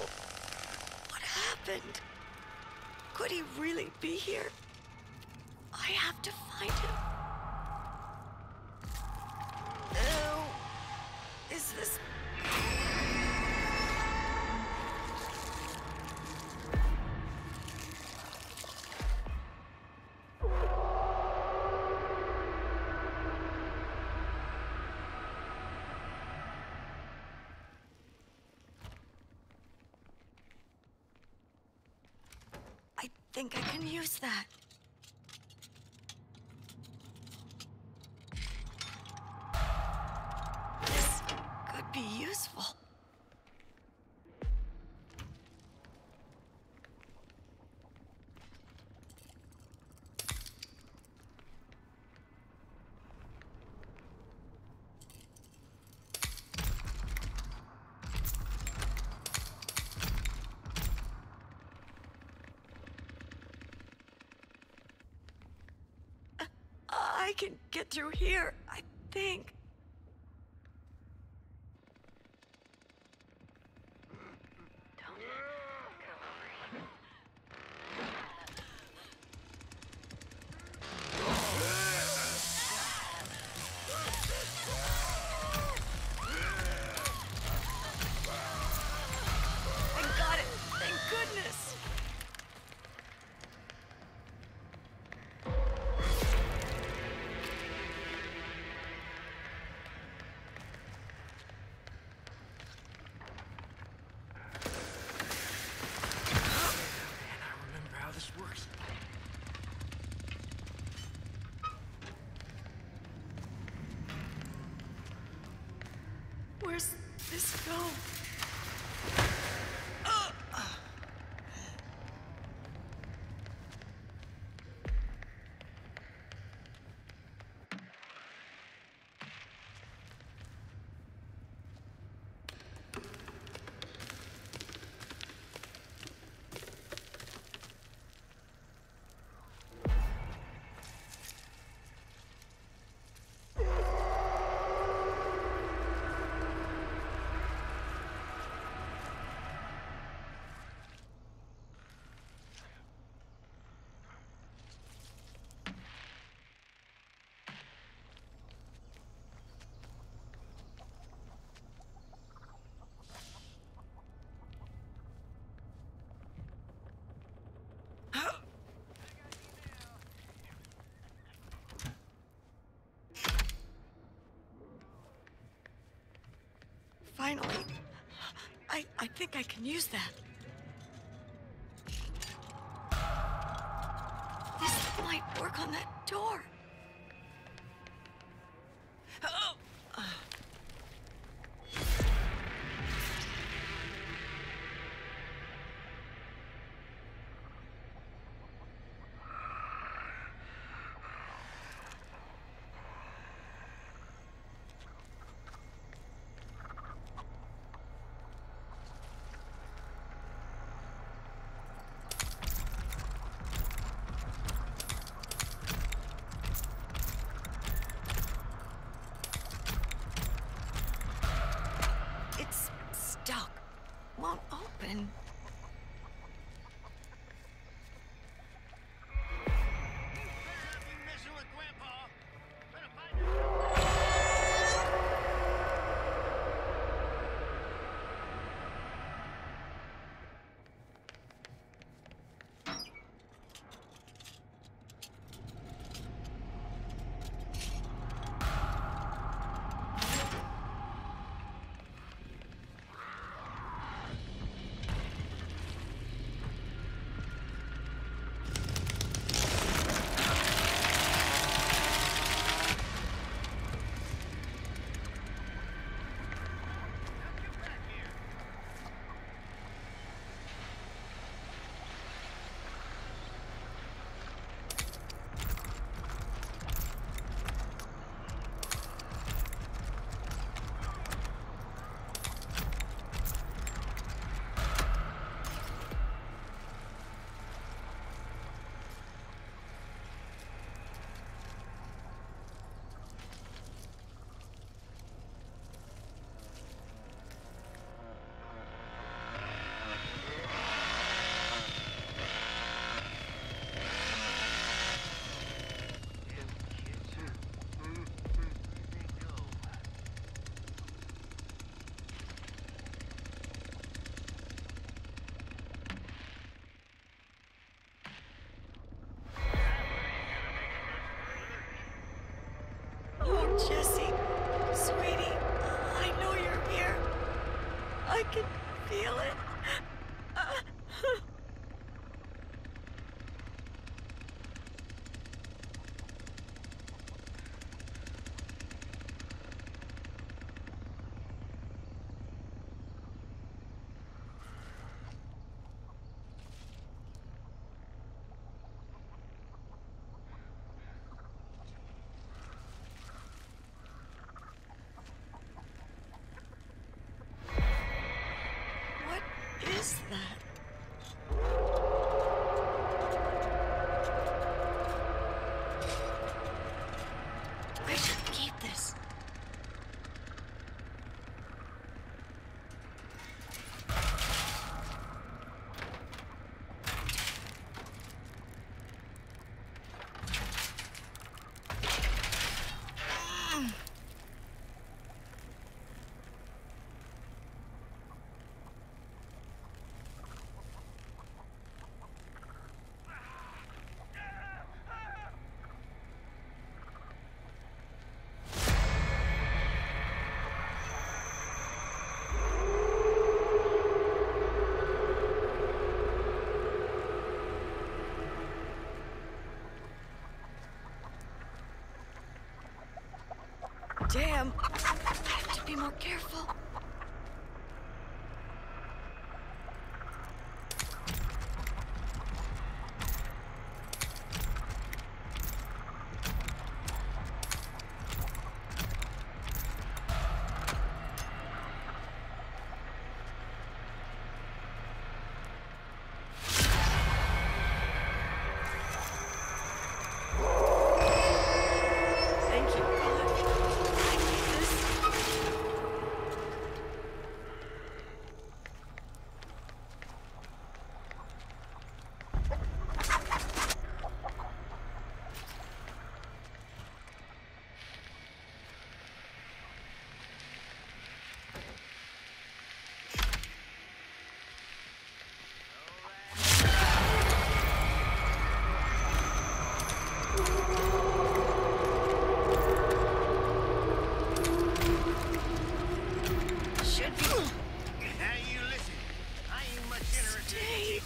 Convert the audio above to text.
Oh, what happened? Could he really be here? I have to find him. Ew. Is this think I can use that. I can get through here, I think. This go? Finally. I, I think I can use that. This might work on that door. Oh! It's stuck. Won't open. Jesse, sweetie, I know you're here. I can feel it. Yeah. Damn. I have to be more careful. Should